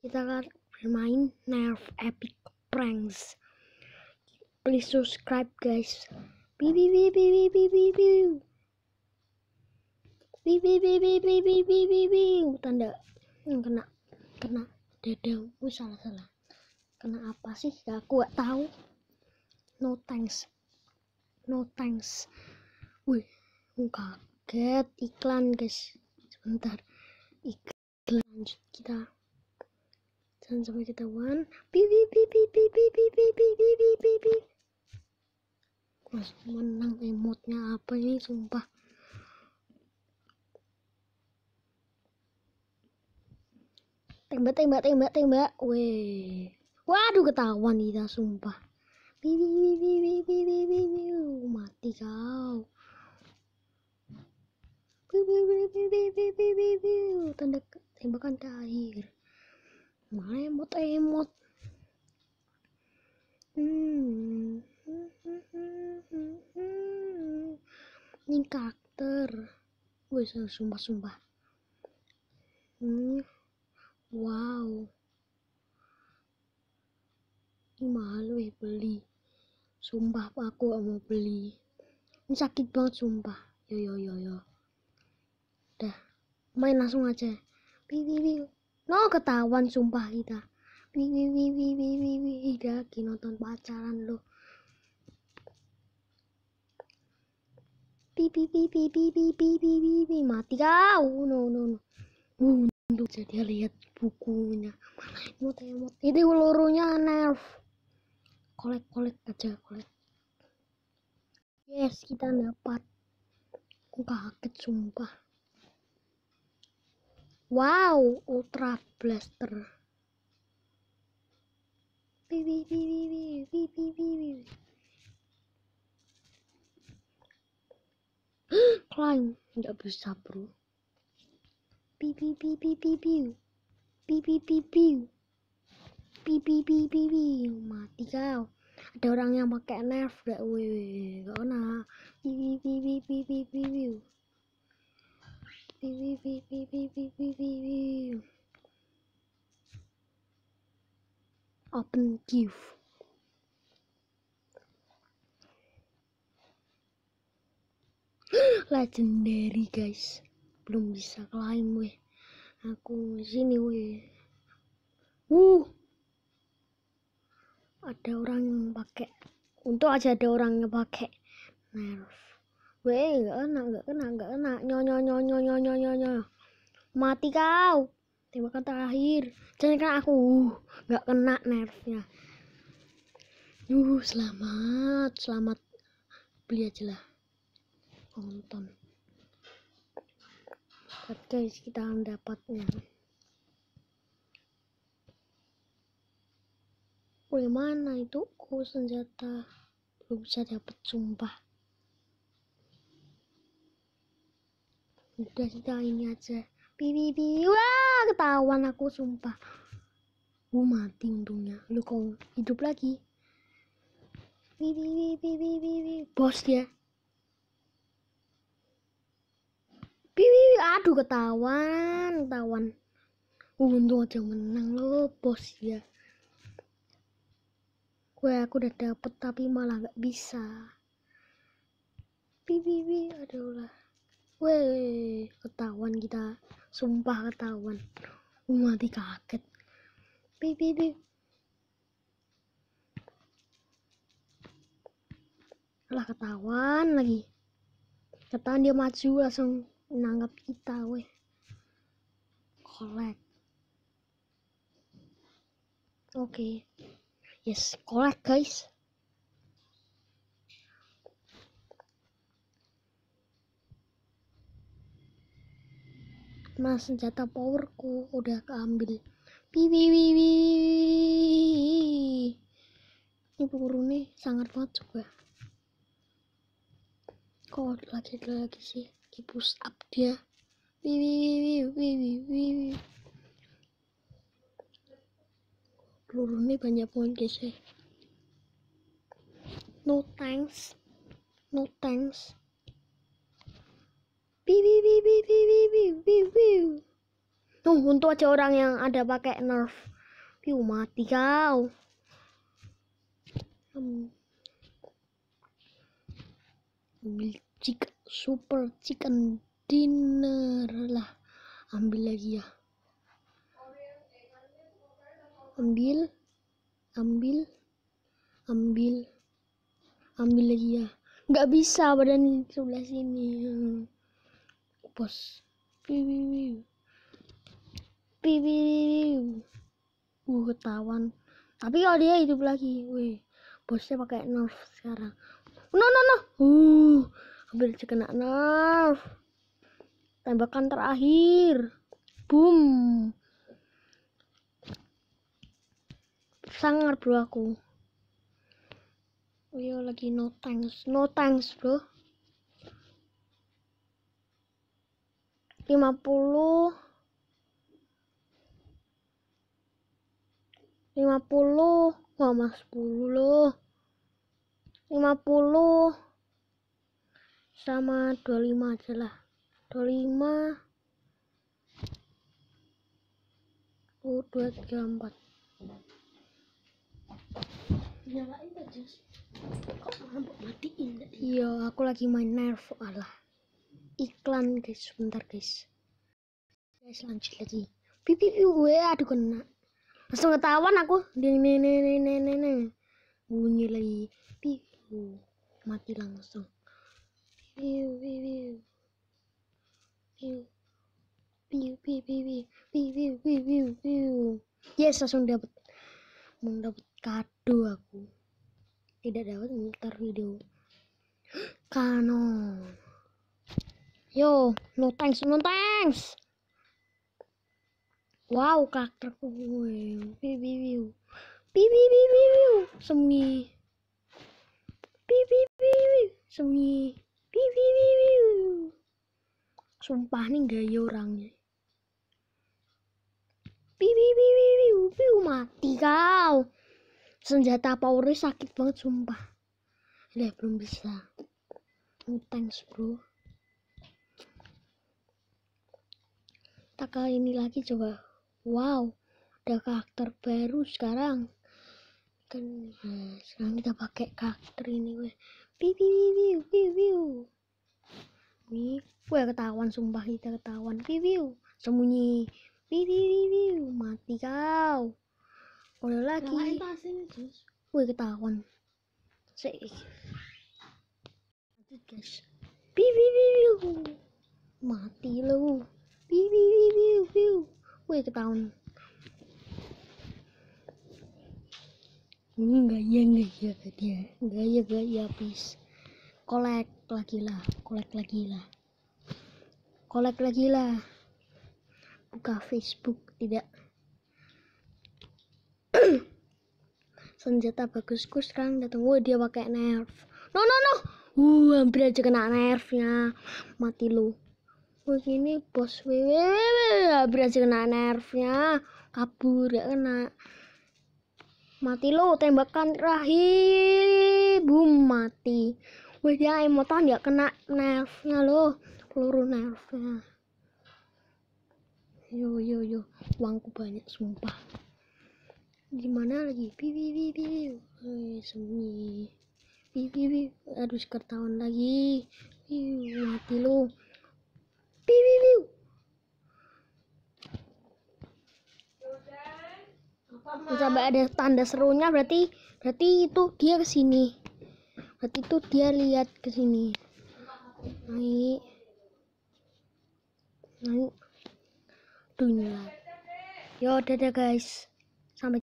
kita akan bermain Nerf Epic Pranks. Please subscribe guys. Bi bi bi bi bi bi bi bi. Bi bi bi bi bi bi bi bi bi. Tanda hmm, kena kena dada. Uh, salah salah. Kena apa sih? Gak aku gak tahu. No thanks. No thanks. Wih, kaget iklan guys. Sebentar. Iklan lanjut kita jangan sampai ketahuan pi pi pi pi pi pi pi pi pi pi pi pi pi mas menang emotnya apa ini sumpah tembak tembak tembak tembak weh waduh ketahuan kita sumpah pi pi pi pi pi pi pi pi pi mati kau pi pi pi pi pi pi pi pi tanda tembakan terakhir emot emot hmm. ini karakter. Gue sumpah sumpah hmm. wow. Ini mahal weh beli. Sumpah aku gak mau beli. Ini sakit banget sumpah. Yo yo yo yo. Udah main langsung aja. Pi pi pi No ketahuan sumpah kita. Wi wi wi wi wi wi wi nonton pacaran lo. Pi pi pi pi pi pi pi pi pi pi mati kau. No no no. Untuk jadi lihat bukunya. Mana emot. Ini pelurunya nerf. Kolek kolek aja kolek. Yes kita dapat. Aku kaget sumpah. Wow, Ultra Blaster. Climb, nggak bisa bro. Bibi. Mati kau. Ada orang yang pakai nerf gak? Wih, gak bibi bibi bibi. Beep, beep, beep, Open gift. Legendary guys. Belum bisa climb weh. Aku sini weh. Uh. Ada orang yang pakai. Untuk aja ada orang yang pakai nerf. Weh, nggak kena, nggak kena, nggak kena. Nyo nyo nyo nyo nyo nyo nyo nyo. Mati kau. Tembakan terakhir. Jangan kan aku. Uh, nggak kena nerfnya. Uh, selamat, selamat. Beli aja lah. Lihat guys, kita mendapatnya. Wih, mana itu? Oh, senjata. Belum bisa dapat sumpah. Udah kita ini aja. Pipi wah ketahuan aku sumpah. Gue mati untungnya. Lu kok hidup lagi? Pipi pipi pipi bos dia. Pipi aduh ketahuan ketahuan. Untung aja menang lo bos ya gue aku udah dapet tapi malah nggak bisa. Pipi pipi aduh lah Weh, ketahuan kita. Sumpah ketahuan. Mati kaget. Pipi, pipi. Lah ketahuan lagi. Ketahuan dia maju langsung nanggap kita, weh. Kolek. Oke. Okay. Yes, kolek guys. Mas senjata powerku udah keambil. Pipi pipi. Ini peluru nih sangat banget juga. Kok lagi lagi sih di push up dia. Pipi pipi pipi pipi. Peluru nih banyak banget guys ya. No thanks. No thanks. Biu biu untuk aja orang yang ada pakai nerf. Piu mati kau. Ambil chicken, super chicken dinner lah. Ambil lagi ya. Ambil. Ambil. Ambil. Ambil lagi ya. Nggak bisa badan sebelah sini. Bos. Piu, piu. Uh, ketahuan. Tapi kalau dia hidup lagi, wih, bosnya pakai nerf sekarang. No, no, no. Uh, hampir kena nerf. Tembakan terakhir. Boom. Sangar bro aku. Iya lagi no thanks, no thanks bro. 50 50 wah mas 10 loh. 50 sama 25 aja lah. 25 oh 2 3 4 Nyalain aja. Kok malah matiin iya aku lagi main nerf alah. Iklan guys. Sebentar guys. Guys lanjut lagi. Pipi gue aduh kena langsung ketahuan aku. Ding nih nih nih nih nih nih bunyi lagi. Piu mati langsung. Piu piu piu. Piu piu piu piu piu piu piu piu yes langsung dapat mau dapat kado aku. Tidak dapat ntar video. Kanon. Yo no thanks no thanks Wow, karakterku. karakter gue. piu. Bibiu bibiu semi. Piu bibiu semi. Bibiu piu Sumpah nih gaya orangnya. Bibiu bibiu piu mati kau. Senjata powernya sakit banget sumpah. Udah belum bisa. Thanks bro. Tak kali ini lagi coba wow ada karakter baru sekarang. Kan nah, sekarang kita pakai karakter ini weh. Piu piu piu piu gue ketahuan sumpah kita ketahuan. Piu piu sembunyi. Piu piu piu piu mati kau. Udah lagi. Gue ketahuan. Lanjut guys piu piu piu mati lu. Piu piu piu piu gue ketahuan enggak ya enggak ya dia. Enggak ya enggak ya please. Kolek lagi lah kolek lagi lah. Kolek lagi lah. Buka Facebook tidak. Senjata bagusku sekarang datang wah dia pakai nerf. No no no! Uh hampir aja kena nerfnya. Mati lu begini bos berhasil kena nerfnya. Kabur ya kena. Mati lo tembakan terakhir. Boom mati. Wih dia emotan ya kena nerfnya lo. Peluru nerfnya. Yo yo yo. Uangku banyak sumpah. Gimana lagi? Bi bi bi bi sembunyi bi bi bi harus kertawan lagi. Iu, mati lo sampai ada tanda serunya berarti berarti itu dia ke sini. Berarti itu dia lihat ke sini. Naik. Naik. Dunia. Yo dadah guys. Sampai